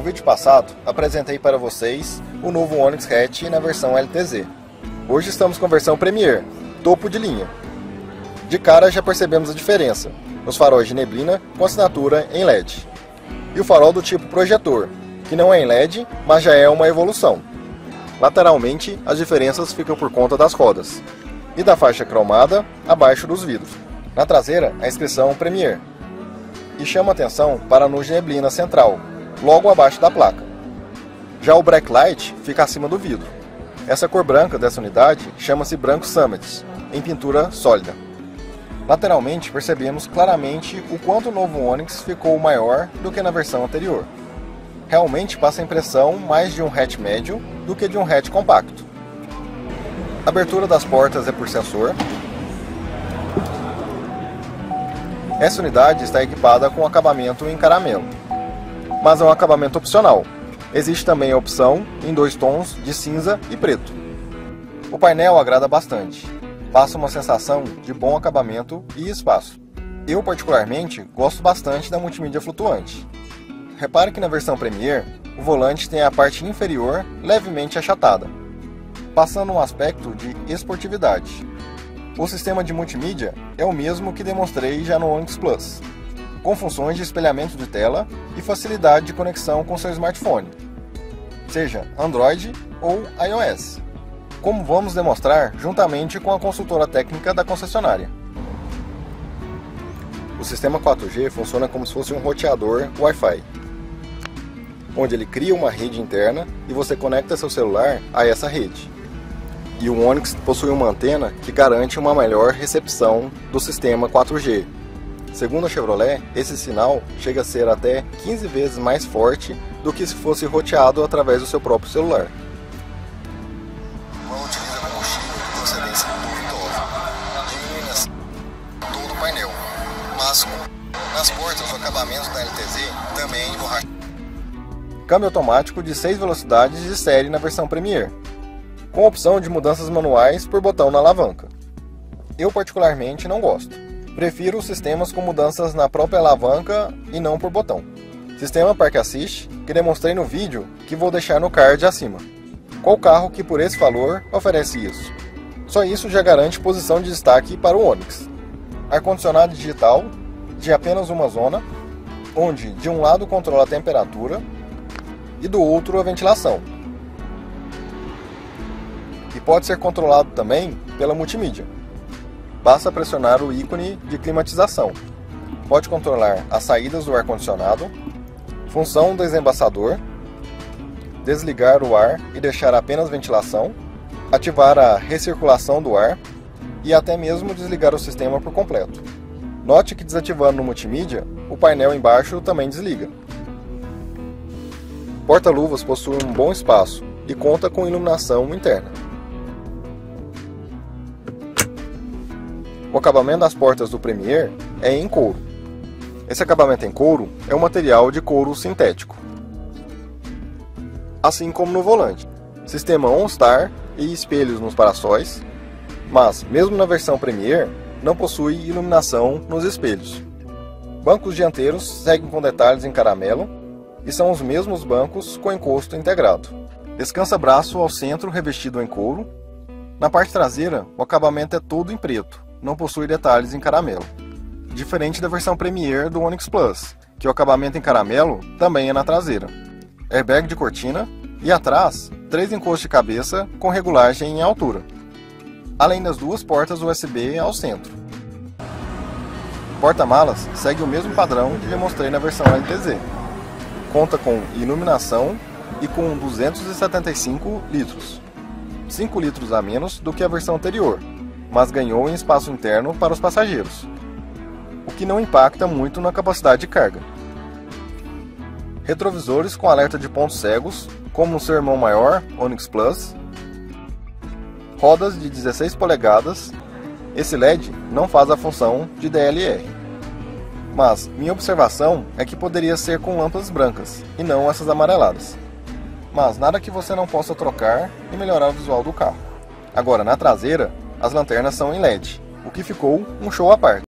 vídeo passado, apresentei para vocês o novo Onix Hatch na versão LTZ. Hoje estamos com a versão Premier, topo de linha. De cara já percebemos a diferença, nos faróis de neblina com assinatura em LED. E o farol do tipo projetor, que não é em LED, mas já é uma evolução. Lateralmente, as diferenças ficam por conta das rodas. E da faixa cromada abaixo dos vidros. Na traseira, a inscrição Premier. E chama atenção para a luz neblina central, logo abaixo da placa. Já o backlight fica acima do vidro. Essa cor branca dessa unidade chama-se branco Summit, em pintura sólida. Lateralmente percebemos claramente o quanto o novo Onix ficou maior do que na versão anterior. Realmente passa a impressão mais de um hatch médio do que de um hatch compacto. A abertura das portas é por sensor. Essa unidade está equipada com acabamento em caramelo, mas é um acabamento opcional. Existe também a opção em dois tons de cinza e preto. O painel agrada bastante, passa uma sensação de bom acabamento e espaço. Eu, particularmente, gosto bastante da multimídia flutuante. Repare que na versão Premier, o volante tem a parte inferior levemente achatada, passando um aspecto de esportividade. O sistema de multimídia é o mesmo que demonstrei já no Onix Plus, com funções de espelhamento de tela e facilidade de conexão com seu smartphone, seja Android ou iOS, como vamos demonstrar juntamente com a consultora técnica da concessionária. O sistema 4G funciona como se fosse um roteador Wi-Fi, onde ele cria uma rede interna e você conecta seu celular a essa rede e o Onix possui uma antena que garante uma melhor recepção do sistema 4G. Segundo a Chevrolet, esse sinal chega a ser até 15 vezes mais forte do que se fosse roteado através do seu próprio celular. Não utiliza combustível de procedência duvidosa, diminuindo todo o painel, mas nas portas o acabamento da LTZ também é. Câmbio automático de 6 velocidades de série na versão Premier, com opção de mudanças manuais por botão na alavanca. Eu particularmente não gosto. Prefiro sistemas com mudanças na própria alavanca e não por botão. Sistema Park Assist, que demonstrei no vídeo que vou deixar no card acima. Qual carro que por esse valor oferece isso? Só isso já garante posição de destaque para o Onix. Ar-condicionado digital de apenas uma zona, onde de um lado controla a temperatura e do outro a ventilação, e pode ser controlado também pela multimídia. Basta pressionar o ícone de climatização. Pode controlar as saídas do ar-condicionado, função do desembaçador, desligar o ar e deixar apenas ventilação, ativar a recirculação do ar e até mesmo desligar o sistema por completo. Note que desativando no multimídia, o painel embaixo também desliga. Porta-luvas possui um bom espaço e conta com iluminação interna. O acabamento das portas do Premier é em couro. Esse acabamento em couro é um material de couro sintético. Assim como no volante. Sistema OnStar e espelhos nos paraçóis, mas mesmo na versão Premier não possui iluminação nos espelhos. Bancos dianteiros seguem com detalhes em caramelo e são os mesmos bancos com encosto integrado. Descansa braço ao centro revestido em couro. Na parte traseira, o acabamento é todo em preto, não possui detalhes em caramelo. Diferente da versão Premier do Onix Plus, que o acabamento em caramelo também é na traseira. Airbag de cortina e atrás, três encostos de cabeça com regulagem em altura. Além das duas portas USB ao centro. Porta-malas segue o mesmo padrão que demonstrei na versão LTZ. Conta com iluminação e com 275 litros, 5 litros a menos do que a versão anterior, mas ganhou em espaço interno para os passageiros, o que não impacta muito na capacidade de carga. Retrovisores com alerta de pontos cegos, como no seu irmão maior, Onix Plus. Rodas de 16 polegadas. Esse LED não faz a função de DLR. Mas minha observação é que poderia ser com lâmpadas brancas e não essas amareladas. Mas nada que você não possa trocar e melhorar o visual do carro. Agora, na traseira, as lanternas são em LED, o que ficou um show à parte.